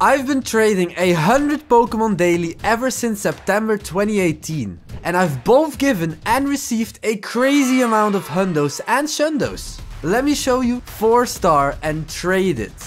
I've been trading a hundred Pokemon daily ever since September 2018. And I've both given and received a crazy amount of hundos and shundos. Let me show you 4 star and trade it.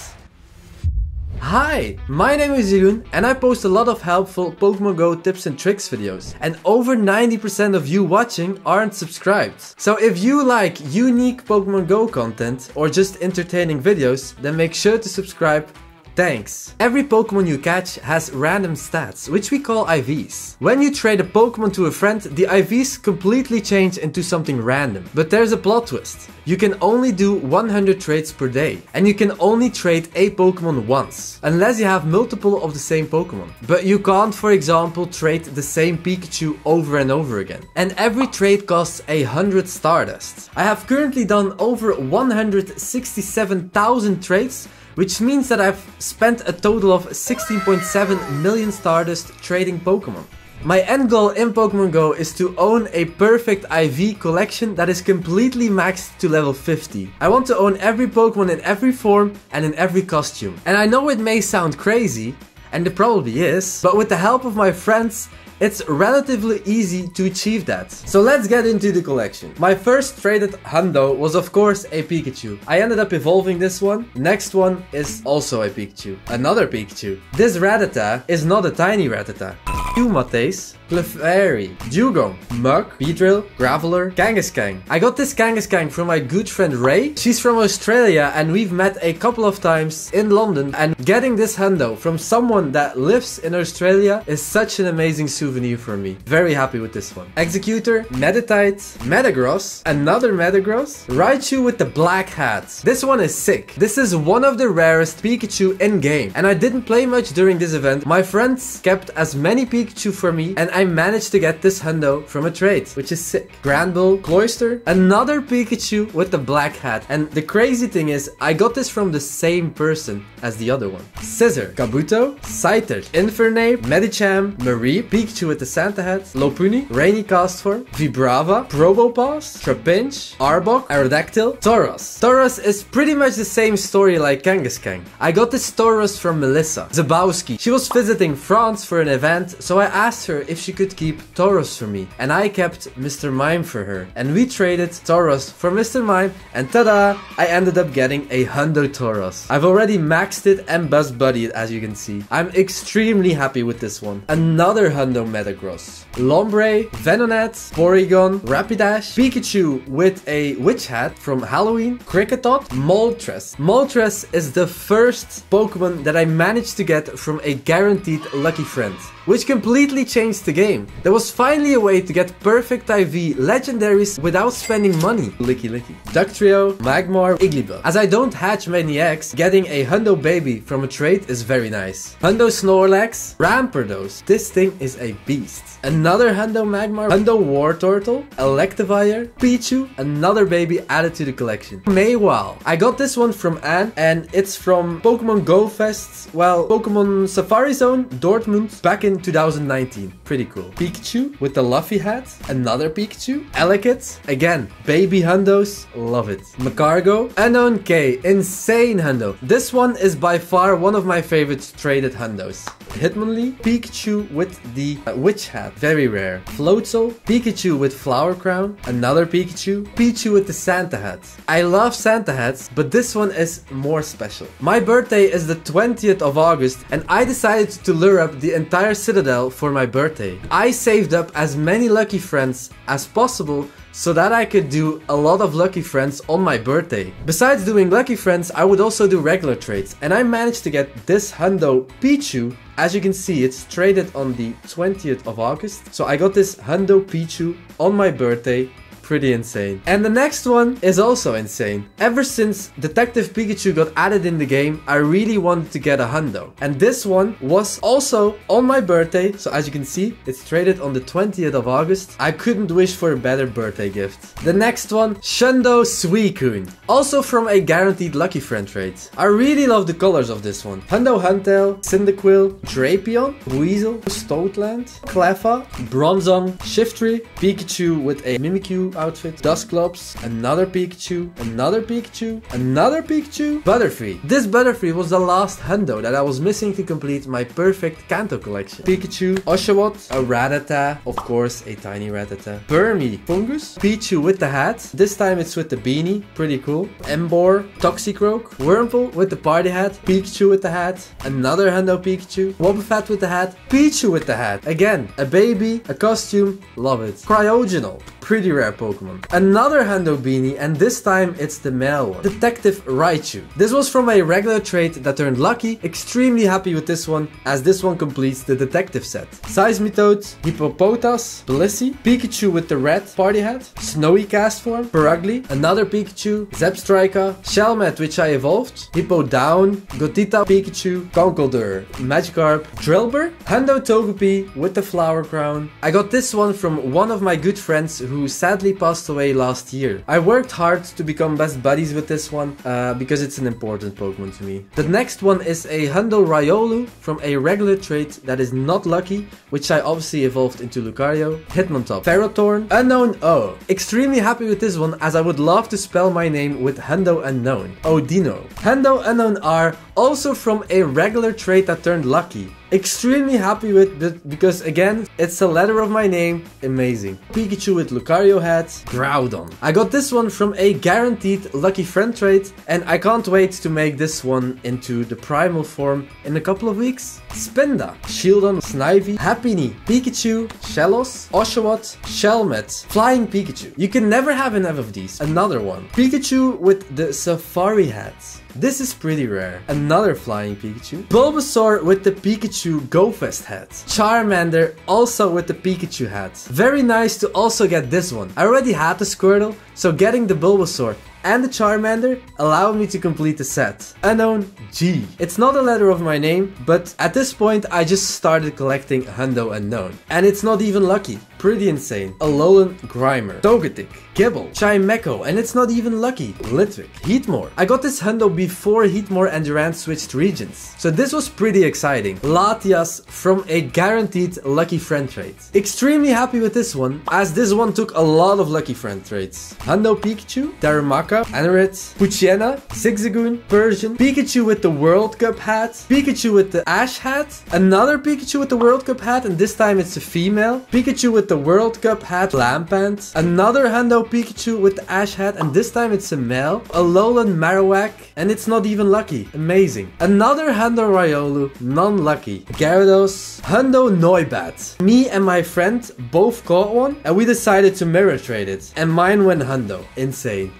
Hi, my name is Jeroen and I post a lot of helpful Pokemon Go tips and tricks videos. And over 90% of you watching aren't subscribed. So if you like unique Pokemon Go content or just entertaining videos, then make sure to subscribe Thanks. Every Pokemon you catch has random stats, which we call IVs. When you trade a Pokemon to a friend, the IVs completely change into something random. But there's a plot twist. You can only do 100 trades per day, and you can only trade a Pokemon once, unless you have multiple of the same Pokemon. But you can't, for example, trade the same Pikachu over and over again. And every trade costs a 100 Stardust. I have currently done over 167,000 trades which means that I've spent a total of 16.7 million Stardust trading Pokemon. My end goal in Pokemon Go is to own a perfect IV collection that is completely maxed to level 50. I want to own every Pokemon in every form and in every costume. And I know it may sound crazy, and it probably is, but with the help of my friends it's relatively easy to achieve that. So let's get into the collection. My first traded hundo was of course a Pikachu. I ended up evolving this one. Next one is also a Pikachu. Another Pikachu. This Rattata is not a tiny Rattata. Humates, Clefairy, Dewgong, Muk, Beedrill, Graveler, Kangaskhan. I got this Kangaskhan from my good friend Ray. She's from Australia and we've met a couple of times in London and getting this hundo from someone that lives in Australia is such an amazing souvenir for me. Very happy with this one. Exeggutor, Meditite, Metagross, another Metagross, Raichu with the black hat. This one is sick. This is one of the rarest Pikachu in game and I didn't play much during this event. My friends kept as many Pikachu Pikachu for me and I managed to get this hundo from a trade, which is sick. Granbull, Cloyster, another Pikachu with the black hat. And the crazy thing is, I got this from the same person as the other one. Scizor, Kabuto, Scyther, Infernape, Medicham, Marie, Pikachu with the Santa hat, Lopunny, Rainy Castform, Vibrava, Probopass, Trapinch, Arbok, Aerodactyl, Tauros. Tauros is pretty much the same story like Kangaskhan. I got this Tauros from Melissa Zabowski. She was visiting France for an event, so so I asked her if she could keep Tauros for me, and I kept Mr. Mime for her. And we traded Tauros for Mr. Mime, and tada! I ended up getting a Hundo Tauros. I've already maxed it and Buzz Buddied as you can see. I'm extremely happy with this one. Another Hundo Metagross. Lombre, Venonat, Porygon, Rapidash, Pikachu with a Witch Hat from Halloween, Kricketot, Moltres. Moltres is the first Pokemon that I managed to get from a guaranteed lucky friend which completely changed the game. There was finally a way to get perfect IV legendaries without spending money. Lickilicky. Dugtrio, Magmar, Igglybuff. As I don't hatch many eggs, getting a Hundo baby from a trade is very nice. Hundo Snorlax, Rampardos. This thing is a beast. Another Hundo Magmar, Hundo Wartortle, Electivire, Pichu, another baby added to the collection. Mawile. I got this one from Anne and it's from Pokemon Go Fest, well, Pokemon Safari Zone, Dortmund, back in in 2019. Pretty cool. Pikachu with the Luffy hat. Another Pikachu. Elekid. Again, baby hundos. Love it. Magcargo. Unknown K. Insane hundo. This one is by far one of my favorite traded hundos. Hitmonlee, Pikachu with the uh, Witch Hat, very rare. Floatzel, Pikachu with Flower Crown, another Pikachu, Pichu with the Santa Hat. I love Santa hats, but this one is more special. My birthday is the 20th of August and I decided to lure up the entire Citadel for my birthday. I saved up as many lucky friends as possible so that I could do a lot of lucky friends on my birthday. Besides doing lucky friends, I would also do regular trades and I managed to get this Hundo Pichu. As you can see, it's traded on the 20th of August. So I got this Hundo Pichu on my birthday pretty insane. And the next one is also insane. Ever since Detective Pikachu got added in the game, I really wanted to get a hundo. And this one was also on my birthday. So as you can see, it's traded on the 20th of August. I couldn't wish for a better birthday gift. The next one, Shundo Suicune. Also from a guaranteed Lucky Friend trade. I really love the colors of this one. Hundo Huntail, Cyndaquil, Drapion, Weasel, Stoutland, Cleffa, Bronzong, Shiftry, Pikachu with a Mimikyu outfit, Dusclops, another Pikachu, another Pikachu, another Pikachu, Butterfree. This Butterfree was the last hundo that I was missing to complete my perfect Kanto collection. Pikachu, Oshawott, a Rattata, of course a tiny Rattata, Burmy, Foongus, Pichu with the hat, this time it's with the beanie, pretty cool, Emboar, Toxicroak, Wurmple with the party hat, Pikachu with the hat, another hundo Pikachu, Wobbuffet with the hat, Pichu with the hat, again, a baby, a costume, love it. Cryogonal, pretty rare Pokemon. Another Hundo Beanie, and this time it's the male one. Detective Raichu. This was from a regular trait that turned lucky. Extremely happy with this one, as this one completes the detective set. Seismitoad, Hippopotas, Blissey, Pikachu with the red party hat, Snowy Castform, Purugly, another Pikachu, Zebstrika, Shelmet which I evolved, Hippowdon, Gotita Pikachu, Conkeldurr, Magikarp, Drillbur, Hundo Togepi with the flower crown. I got this one from one of my good friends who sadly passed away last year. I worked hard to become best buddies with this one uh, because it's an important Pokemon to me. The next one is a Hundo Riolu from a regular trait that is not lucky, which I obviously evolved into Lucario. Hitmontop, Ferrothorn, Unknown O. Extremely happy with this one as I would love to spell my name with Hundo Unknown. Odino. Hundo Unknown R also from a regular trait that turned lucky. Extremely happy with because again, it's a letter of my name, amazing. Pikachu with Lucario hat, Groudon. I got this one from a guaranteed lucky friend trade and I can't wait to make this one into the primal form in a couple of weeks. Spinda, Shieldon, Snivy, Happiny, Pikachu, Shellos, Oshawott, Shelmet, Flying Pikachu. You can never have enough of these. Another one. Pikachu with the Safari hat. This is pretty rare. Another flying Pikachu. Bulbasaur with the Pikachu Go Fest hat. Charmander also with the Pikachu hat. Very nice to also get this one. I already had the Squirtle, so getting the Bulbasaur and the Charmander allowed me to complete the set. Unknown G. It's not a letter of my name, but at this point I just started collecting Hundo Unknown. And it's not even lucky. Pretty insane. Alolan Grimer. Togetic. Gible. Chimecho. And it's not even lucky. Litwick. Heatmor. I got this Hundo before Heatmor and Durant switched regions. So this was pretty exciting. Latias from a guaranteed lucky friend trait. Extremely happy with this one, as this one took a lot of lucky friend traits. Hundo Pikachu. Darumaka. Anorith. Poochyena. Zigzagoon. Persian. Pikachu with the World Cup hat. Pikachu with the Ash hat. Another Pikachu with the World Cup hat, and this time it's a female. Pikachu with the World Cup hat, Lampent. Another Hundo Pikachu with the Ash hat, and this time it's a male. Alolan Marowak, and it's not even lucky. Amazing. Another Hundo Riolu, non-lucky. Gyarados, Hundo Noibat. Me and my friend both caught one, and we decided to mirror trade it. And mine went Hundo. Insane.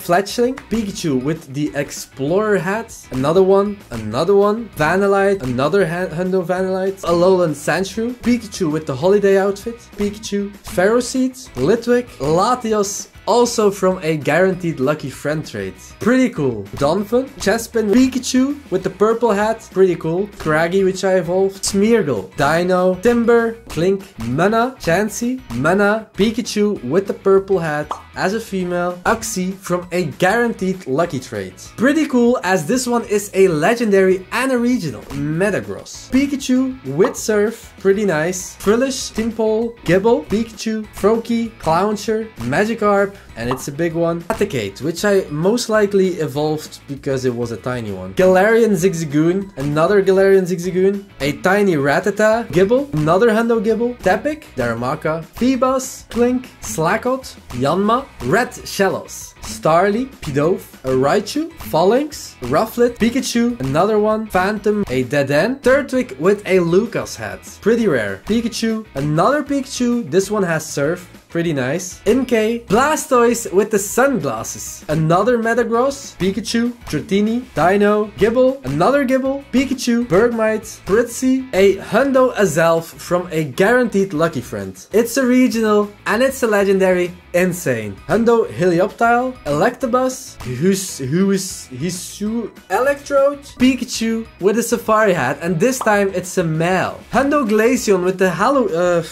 Pikachu with the Explorer hat. Another one, another one. Vanillite, another Hundo Vanillite. Alolan Sandshrew. Pikachu with the holiday outfit. Pikachu, Ferroseed, Litwick, Latios, also from a guaranteed lucky friend trait. Pretty cool. Donphan, Chespin, Pikachu with the purple hat. Pretty cool. Craggy, which I evolved. Smeargle, Deino, Timburr, Klink, Mana, Chansey, Mana, Pikachu with the purple hat as a female. Uxie from a guaranteed lucky trait. Pretty cool as this one is a legendary and a regional. Metagross. Pikachu with Surf. Pretty nice. Frillish, Tympole, Gible, Pikachu, Froakie, Clauncher, Magikarp, and it's a big one. Raticate, which I most likely evolved because it was a tiny one. Galarian Zigzagoon, another Galarian Zigzagoon, a tiny Rattata, Gible, another Hundo Gible, Tepig, Darumaka, Feebas, Klink, Slakoth, Yanma, Red Shellos, Starly, Pidove, a Raichu, Phalanx, Rufflet, Pikachu, another one, Phantump, a Dead End, Turtwig with a Lucas hat. Pretty rare. Pikachu, another Pikachu, this one has Surf, Pretty nice. MK, Blastoise with the sunglasses. Another Metagross, Pikachu, Dratini, Deino, Gible, another Gible, Pikachu, Bergmite, Pritzy, a Hundo Azelf from a guaranteed lucky friend. It's a regional and it's a legendary. Insane. Hundo Helioptile, Electabuzz, who's who is Hisu Electrode, Pikachu with a safari hat, and this time it's a male. Hundo Glaceon with the Halo uh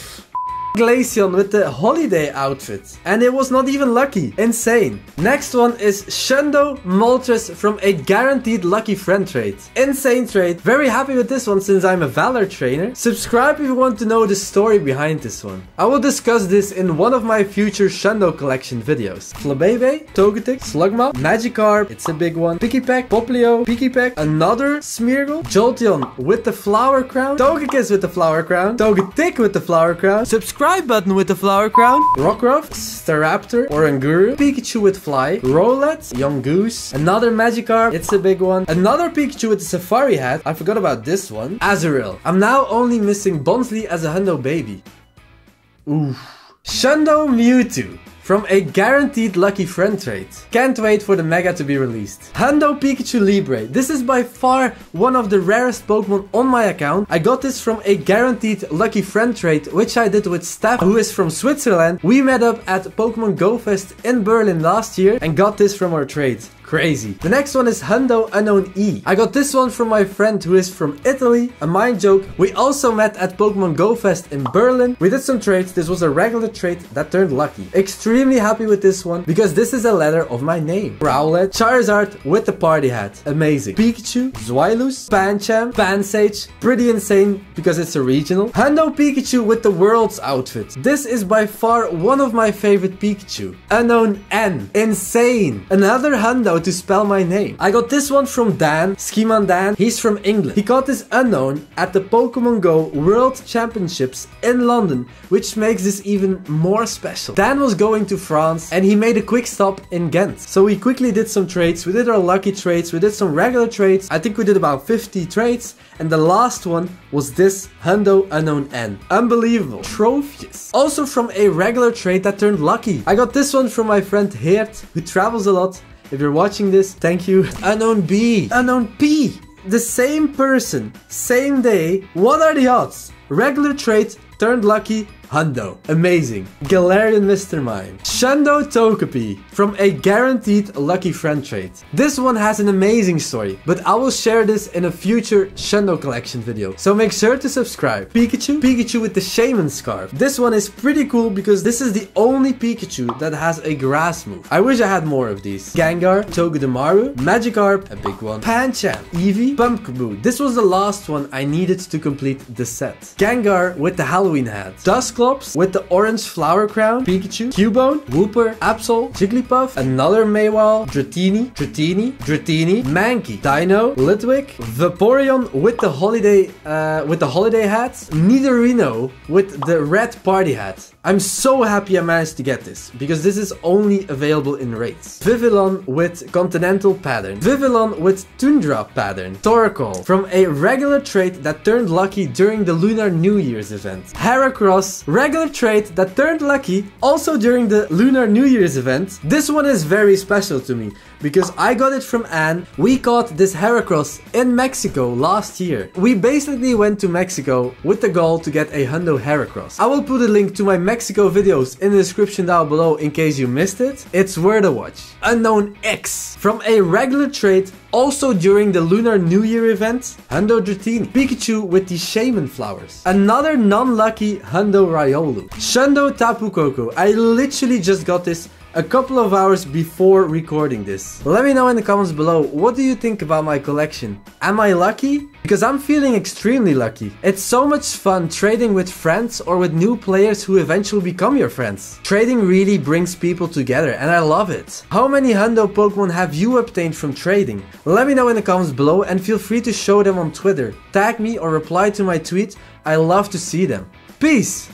Glaceon with the holiday outfit. And it was not even lucky. Insane. Next one is Shundo Moltres from a guaranteed lucky friend trade. Insane trade. Very happy with this one since I'm a Valor trainer. Subscribe if you want to know the story behind this one. I will discuss this in one of my future Shundo collection videos. Flabebe, Togetic, Slugma, Magikarp, it's a big one, Pikipek, Poplio, Pikipek, another Smeargle, Jolteon with the flower crown, Togekiss with the flower crown, Togetic with the flower crown, subscribe button with the flower crown, Rockruff, Staraptor, Oranguru, Pikachu with fly, Rowlet, Yungoos, another Magikarp, it's a big one, another Pikachu with the safari hat, I forgot about this one, Azurill. I'm now only missing Bonsly as a Hundo baby. Oof. Shundo Mewtwo from a guaranteed lucky friend trade. Can't wait for the mega to be released. Hundo Pikachu Libre. This is by far one of the rarest Pokemon on my account. I got this from a guaranteed lucky friend trade which I did with Steph who is from Switzerland. We met up at Pokemon Go Fest in Berlin last year and got this from our trade. Crazy. The next one is Hundo Unknown E. I got this one from my friend who is from Italy. A mind joke. We also met at Pokemon Go Fest in Berlin. We did some trades. This was a regular trade that turned lucky. Extremely happy with this one because this is a letter of my name. Rowlet, Charizard with the party hat. Amazing. Pikachu, Zweilous, Pancham, Pansage. Pretty insane because it's a regional. Hundo Pikachu with the world's outfit. This is by far one of my favorite Pikachu. Unknown N. Insane. Another Hundo to spell my name. I got this one from Dan, Skiman Dan. He's from England. He got this unknown at the Pokemon Go World Championships in London, which makes this even more special. Dan was going to France and he made a quick stop in Ghent. So we quickly did some trades. We did our lucky trades. We did some regular trades. I think we did about 50 trades. And the last one was this Hundo Unknown N. Unbelievable. Trophies. Also from a regular trade that turned lucky. I got this one from my friend Heert, who travels a lot if you're watching this, thank you. Unknown B. Unknown P. The same person, same day. What are the odds? Regular trait turned lucky Hundo. Amazing. Galarian Mr. Mime. Shundo Togepi from a guaranteed lucky friend trait. This one has an amazing story, but I will share this in a future Shundo collection video. So make sure to subscribe. Pikachu. Pikachu with the Shaman Scarf. This one is pretty cool because this is the only Pikachu that has a grass move. I wish I had more of these. Gengar, Togedemaru, Magikarp, a big one, Pancham, Eevee, Pumpkaboo. This was the last one I needed to complete the set. Gengar with the Halloween hat. Dusk Cyclops with the orange flower crown, Pikachu, Cubone, Wooper, Absol, Jigglypuff, another Mawile, Dratini, Dratini, Dratini, Mankey, Deino, Litwick, Vaporeon with the holiday uh, with the holiday hat, Nidorino with the red party hat. I'm so happy I managed to get this, because this is only available in raids. Vivillon with Continental pattern. Vivillon with Tundra pattern. Torkoal from a regular trait that turned lucky during the Lunar New Year's event. Heracross, regular trait that turned lucky also during the Lunar New Year's event. This one is very special to me, because I got it from Anne. We caught this Heracross in Mexico last year. We basically went to Mexico with the goal to get a Hundo Heracross. I will put a link to my Mexico videos in the description down below in case you missed it. It's worth a watch. Unknown X from a regular trait also during the Lunar New Year event, Hundo Dratini. Pikachu with the Shaman flowers. Another non-lucky Hundo Riolu. Shundo Tapu Koko. I literally just got this a couple of hours before recording this. Let me know in the comments below, what do you think about my collection? Am I lucky? Because I'm feeling extremely lucky. It's so much fun trading with friends or with new players who eventually become your friends. Trading really brings people together and I love it. How many Hundo Pokemon have you obtained from trading? Let me know in the comments below and feel free to show them on Twitter. Tag me or reply to my tweet, I love to see them. Peace!